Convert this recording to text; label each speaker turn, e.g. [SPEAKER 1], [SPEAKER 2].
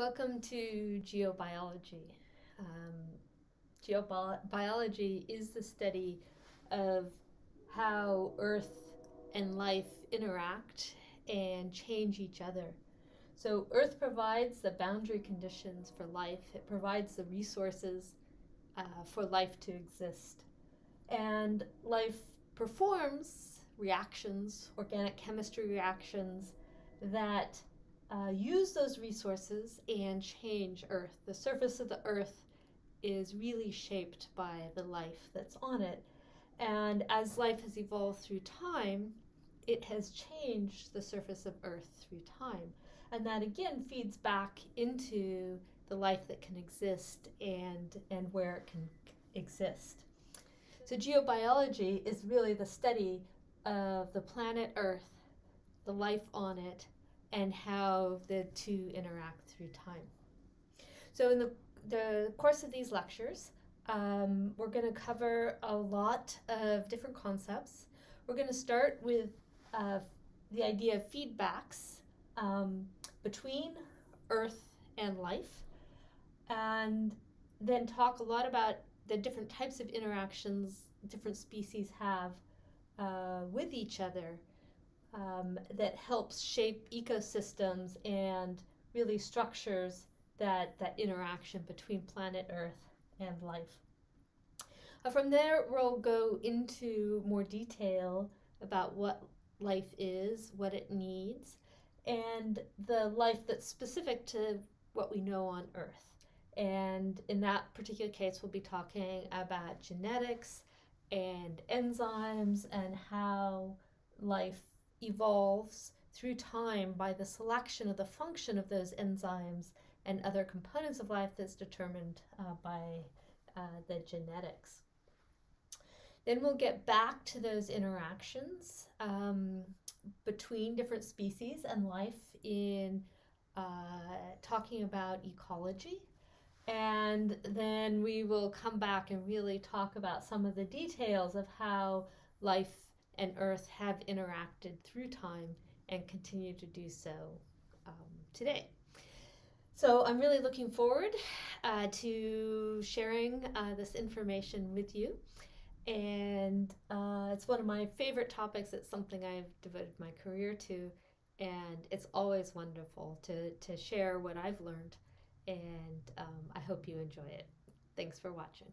[SPEAKER 1] Welcome to geobiology. Um, geobiology is the study of how Earth and life interact and change each other. So, Earth provides the boundary conditions for life, it provides the resources uh, for life to exist. And life performs reactions, organic chemistry reactions, that uh, use those resources and change Earth. The surface of the Earth is really shaped by the life that's on it. And as life has evolved through time, it has changed the surface of Earth through time. And that again feeds back into the life that can exist and, and where it can exist. So, geobiology is really the study of the planet Earth, the life on it, and how the two interact through time. So, in the, the course of these lectures, um, we're going to cover a lot of different concepts. We're going to start with uh, the idea of feedbacks um, between Earth and life, and then talk a lot about the different types of interactions different species have uh, with each other um, that helps shape ecosystems and really structures that, that interaction between planet Earth and life. Uh, from there, we'll go into more detail about what life is, what it needs, and the life that's specific to what we know on Earth. And in that particular case, we'll be talking about genetics and enzymes and how life evolves through time by the selection of the function of those enzymes and other components of life that's determined uh, by uh, the genetics. Then we'll get back to those interactions um, between different species and life in uh, talking about ecology. And then we will come back and really talk about some of the details of how life and Earth have interacted through time and continue to do so um, today. So I'm really looking forward uh, to sharing uh, this information with you. And uh, it's one of my favorite topics. It's something I've devoted my career to. And it's always wonderful to, to share what I've learned. And um, I hope you enjoy it. Thanks for watching.